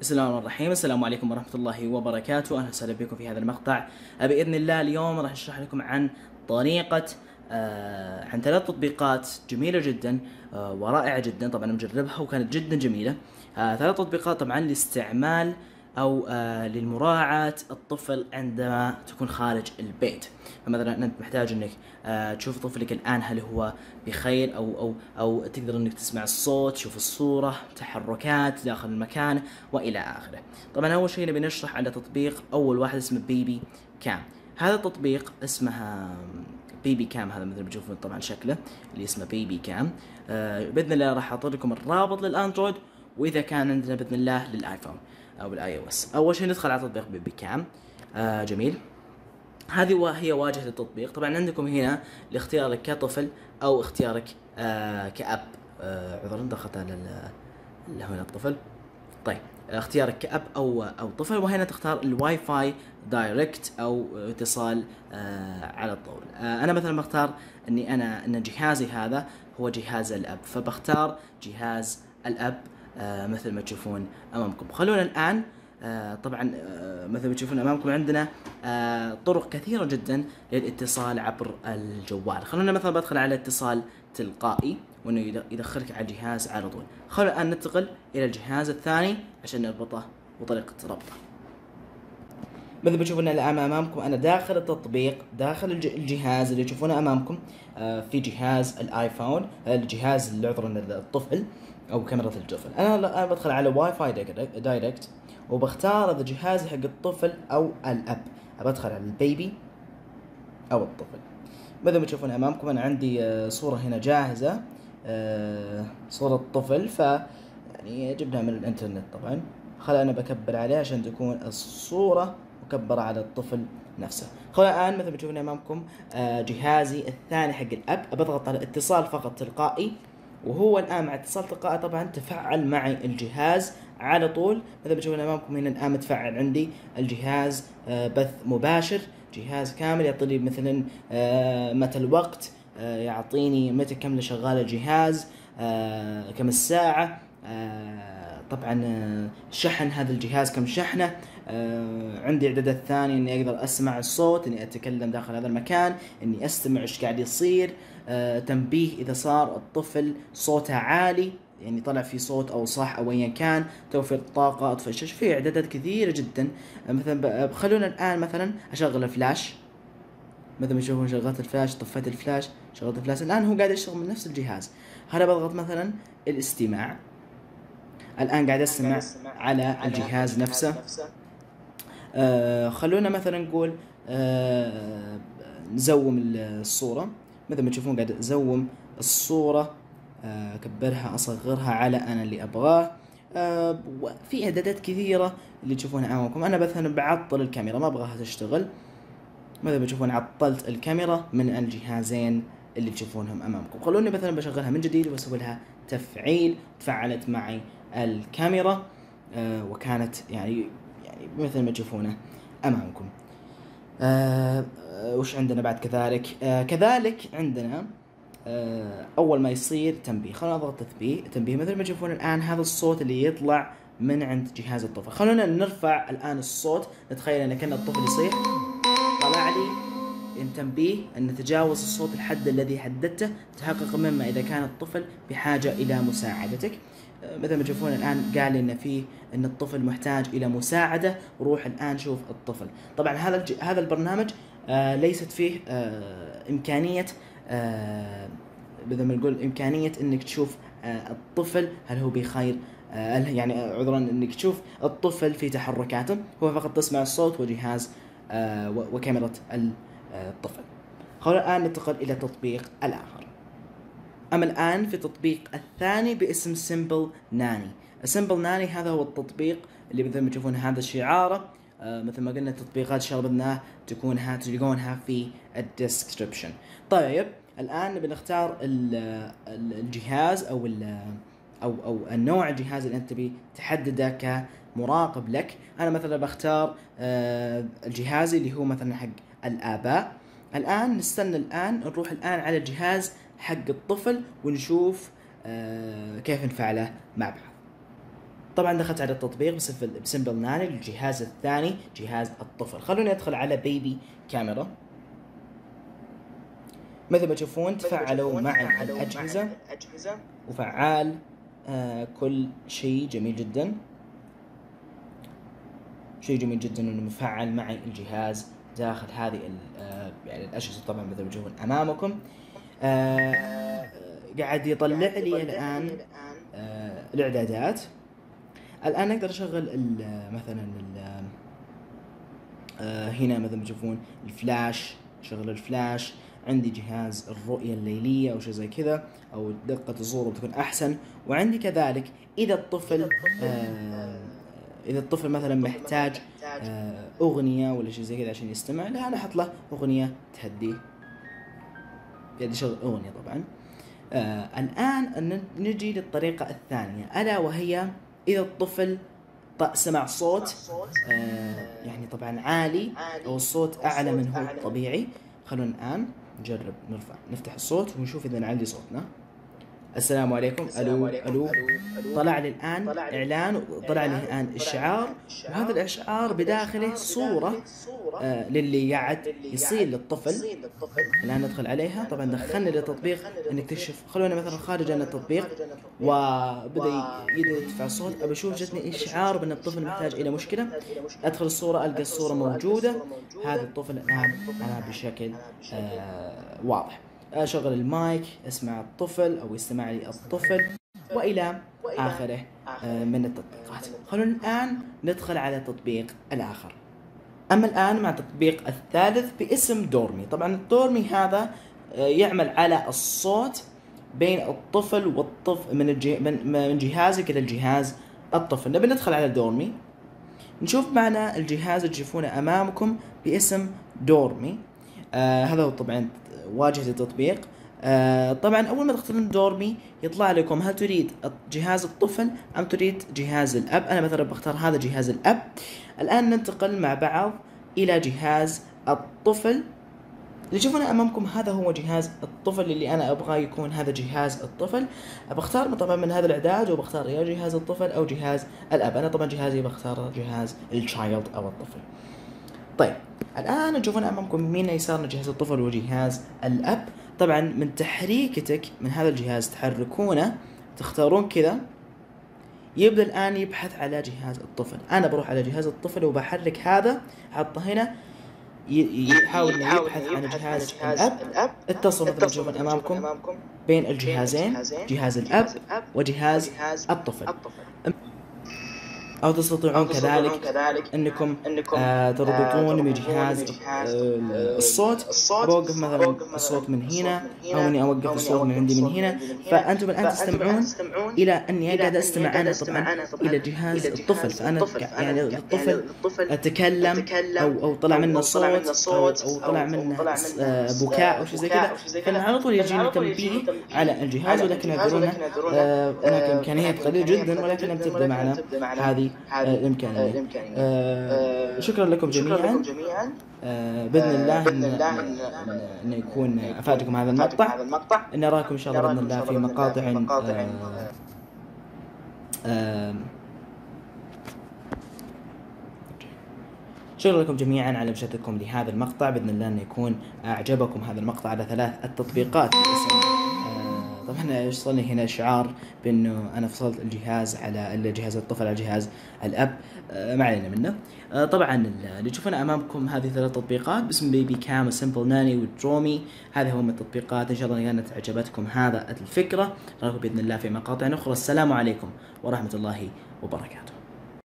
بسم الله الرحمن الرحيم. السلام عليكم ورحمة الله وبركاته. أهلا وسهلا بكم في هذا المقطع. بإذن الله اليوم راح أشرح لكم عن طريقة آه عن ثلاث تطبيقات جميلة جدا آه ورائعة جدا. طبعا مجربها وكانت جدا جميلة. آه ثلاث تطبيقات طبعا لاستعمال أو آه للمراعاة الطفل عندما تكون خارج البيت. فمثلا أنت محتاج إنك آه تشوف طفلك الآن هل هو بخير أو أو أو تقدر إنك تسمع الصوت تشوف الصورة تحركات داخل المكان وإلى آخره. طبعا أول شيء نبي نشرح على تطبيق أول واحد اسمه Baby Cam. هذا التطبيق اسمها Baby Cam. هذا مثل ما تشوفون طبعا شكله اللي اسمه Baby Cam. آه بإذن الله راح اعطي لكم الرابط للأندرويد وإذا كان عندنا بإذن الله للآيفون. أو بال iOS أول شيء ندخل على تطبيق Baby Cam. آه جميل. هذه هي واجهة التطبيق. طبعا عندكم هنا لاختيارك كطفل أو اختيارك آه كأب. آه عذرا دخلت على هنا الطفل طيب اختيارك كأب أو أو طفل. وهنا تختار ال Wi-Fi Direct أو اتصال آه على الطول آه أنا مثلا بختار إني أنا إن جهازي هذا هو جهاز الأب. فبختار جهاز الأب. مثل ما تشوفون أمامكم. خلونا الآن آه طبعا آه مثل ما تشوفون أمامكم عندنا آه طرق كثيرة جدا للاتصال عبر الجوال. خلونا مثلا بدخل على اتصال تلقائي وإنه يدخلك على الجهاز على طول. خلونا الآن ننتقل إلى الجهاز الثاني عشان نربطه وطريقه ربطه. مثل ما تشوفون الآن أمامكم أنا داخل التطبيق داخل الجهاز اللي تشوفونه أمامكم آه في جهاز الآيفون الجهاز اللي عذرا الطفل. أو كاميرا الطفل أنا أنا بدخل على Wi-Fi Direct وبختار اذا جهازي حق الطفل أو الأب. بدخل على ال baby أو الطفل. مثل ما تشوفون أمامكم أنا عندي صورة هنا جاهزة صورة طفل ف يعني جبناها من الإنترنت طبعا. خلينا بكبر عليه عشان تكون الصورة مكبرة على الطفل نفسه. خلينا الآن مثل ما تشوفون أمامكم جهازي الثاني حق الأب. بضغط على اتصال فقط تلقائي. وهو الآن مع اتصال تلقائي طبعا تفعل معي الجهاز على طول. مثل ما تشوفون أمامكم؟ هنا الآن متفعل عندي الجهاز بث مباشر جهاز كامل يعطيني مثلا متى الوقت يعطيني متى كم شغال الجهاز كم الساعة طبعا شحن هذا الجهاز كم شحنه. عندي اعدادات ثانية إني أقدر أسمع الصوت إني أتكلم داخل هذا المكان إني أستمع إيش قاعد يصير. تنبيه إذا صار الطفل صوته عالي يعني طلع في صوت أو صح أو ايا كان توفير طاقة اطفئ الشاشه في إعدادات كثيرة جدا. مثلا خلونا الآن مثلا أشغل الفلاش. مثل ما تشوفون شغلت الفلاش طفيت الفلاش شغلت الفلاش. الآن هو قاعد يشتغل من نفس الجهاز. هذا بضغط مثلا الاستماع؟ الآن قاعد استمع على الجهاز نفسه. آه خلونا مثلا نقول آه نزوم الصورة. مثل ما تشوفون قاعد أزوم الصورة أكبرها أصغرها على أنا اللي أبغاه. أه في إعدادات كثيرة اللي تشوفونها أمامكم. أنا مثلا بعطل الكاميرا ما أبغاها تشتغل. مثل ما تشوفون عطلت الكاميرا من الجهازين اللي تشوفونهم أمامكم. خلوني مثلا بشغلها من جديد وأسوي لها تفعيل تفعلت معي الكاميرا أه وكانت يعني يعني مثل ما تشوفونه أمامكم. أه وش عندنا بعد كذلك؟ آه كذلك عندنا آه أول ما يصير تنبيه. خلونا نضغط تنبيه تنبيه مثل ما تشوفون الآن هذا الصوت اللي يطلع من عند جهاز الطفل. خلونا نرفع الآن الصوت. نتخيل إن كأن الطفل يصيح. تنبيه أن نتجاوز الصوت الحد الذي حددته تحقق مما إذا كان الطفل بحاجة إلى مساعدتك. مثل ما تشوفون الآن قال ان في أن الطفل محتاج إلى مساعدة. روح الآن شوف الطفل. طبعا هذا هذا البرنامج آه ليست فيه إمكانية آه بدل ما نقول إمكانية إنك تشوف الطفل هل هو بخير يعني عذرا إنك تشوف الطفل في تحركاته. هو فقط تسمع الصوت وجهاز وكاميرا الطفل. خلونا الآن ننتقل إلى التطبيق الآخر. أما الآن في التطبيق الثاني باسم سمبل ناني سمبل ناني هذا هو التطبيق اللي مثل ما تشوفون هذا شعاره. آه مثل ما قلنا التطبيقات شربناه تكونها تلقونها في الديسكربشن طيب الآن بنختار الجهاز أو أو أو النوع الجهاز اللي أنت تبي تحدده كمراقب لك. أنا مثلا بختار آه الجهاز اللي هو مثلا حق الآباء. الآن نستنى الآن نروح الآن على الجهاز حق الطفل ونشوف آه كيف نفعله مع بعض. طبعا دخلت على التطبيق بسمبل, ناني الجهاز الثاني جهاز الطفل. خلوني أدخل على بيبي كاميرا مثل ما تشوفون تفاعلوا مع الأجهزة. وفعال آه كل شيء جميل جدا. شيء جميل جدا إنه مفعل معي الجهاز داخل هذه آه يعني الأجهزة طبعا مثل ما تشوفون أمامكم. آه قاعد يطلع لي الآن آه الإعدادات. الآن أقدر أشغل مثلا هنا مثل ما تشوفون الفلاش شغل الفلاش. عندي جهاز الرؤية الليلية أو شيء زي كذا أو دقة الصورة بتكون أحسن. وعندي كذلك إذا الطفل آه إذا الطفل مثلا محتاج آه أغنية ولا شيء زي كذا عشان يستمع لا أنا أحط له أغنية تهديه يعني شغل أغنية طبعا. آه الآن نجي للطريقة الثانية. ألا وهي إذا الطفل سمع صوت آه يعني طبعا عالي أو الصوت أعلى من هو الطبيعي. خلونا الآن نجرب نرفع نفتح الصوت ونشوف إذا عندي صوتنا. السلام عليكم. ألو ألو. طلع لي الآن إعلان وطلع لي الآن إشعار. وهذا الإشعار بداخله صورة آه للي قاعد يصير للطفل. الآن ندخل عليها. طبعا دخلنا للتطبيق انك تكشف خلونا مثلا خارج عن التطبيق. وبدأ يدفع صوت. أبى أشوف جتني إشعار بأن الطفل محتاج إلى مشكلة. أدخل الصورة ألقى الصورة موجودة. هذا الطفل الآن أنا بشكل آه واضح. أشغل المايك أسمع الطفل أو يستمع لي الطفل وإلى آخره آه، من التطبيقات. خلونا الآن ندخل على التطبيق الآخر. أما الآن مع التطبيق الثالث باسم دورمي. طبعا الدورمي هذا آه، يعمل على الصوت بين الطفل والطفل من الجه... من جهازك إلى الجهاز الطفل. نبي ندخل على دورمي. نشوف معنا الجهاز اللي تشوفونه أمامكم باسم دورمي. آه هذا هو طبعا واجهة التطبيق. آه طبعا أول ما تختارون دورمي يطلع لكم هل تريد جهاز الطفل أم تريد جهاز الأب؟ أنا مثلا بختار هذا جهاز الأب. الآن ننتقل مع بعض إلى جهاز الطفل. اللي تشوفونه أمامكم هذا هو جهاز الطفل اللي أنا ابغاه يكون هذا جهاز الطفل. بختار طبعا من هذا الأعداد وبختار يا جهاز الطفل أو جهاز الأب. أنا طبعا جهازي بختار جهاز الشايلد أو الطفل. طيب الآن تشوفون أمامكم يمين يسارنا جهاز الطفل وجهاز الأب. طبعا من تحريكتك من هذا الجهاز تحركونه تختارون كذا. يبدأ الآن يبحث على جهاز الطفل. أنا بروح على جهاز الطفل وبحرك هذا أحطه هنا. يحاول إنه يبحث عن جهاز الأب. اتصل مثل ما تشوفون أمامكم بين الجهازين جهاز الأب وجهاز الطفل. أو تستطيعون كذلك, كذلك أنكم, أنكم آه تربطون بجهاز آه الصوت. بوقف مثلا الصوت من هنا أو إني أوقف الصوت من عندي من هنا. فأنتم الآن تستمعون إلى أني قاعد أستمع أنا طبعا إلى جهاز الطفل فأنا يعني الطفل تكلم أو أو طلع منه صوت أو, أو طلع منه آه بكاء أو شيء زي كذا فأنا على طول يجيني تنبيه على الجهاز ولكن يعذرونه آه هناك إمكانيات قليلة جدا ولكن لم تبدأ معنا هذه هذه الإمكانية. آه، آه، شكرا لكم جميعا. آه، بإذن الله بإذن الله ان يكون أفادكم هذا المقطع. نراكم إن شاء الله بإذن الله في مقاطع شكرا لكم جميعا على مشاهدتكم لهذا المقطع. بإذن الله انه يكون أعجبكم هذا المقطع على ثلاث التطبيقات. طبعا وصلني هنا اشعار بأنه أنا فصلت الجهاز على جهاز الطفل على جهاز الأب آه، ما علينا منه. آه، طبعا اللي تشوفونها أمامكم هذه ثلاث تطبيقات باسم بيبي كام وسمبل ناني ودرومي هذه هم التطبيقات. إن شاء الله كانت عجبتكم هذا الفكرة. نراكم بإذن الله في مقاطع أخرى. السلام عليكم ورحمة الله وبركاته.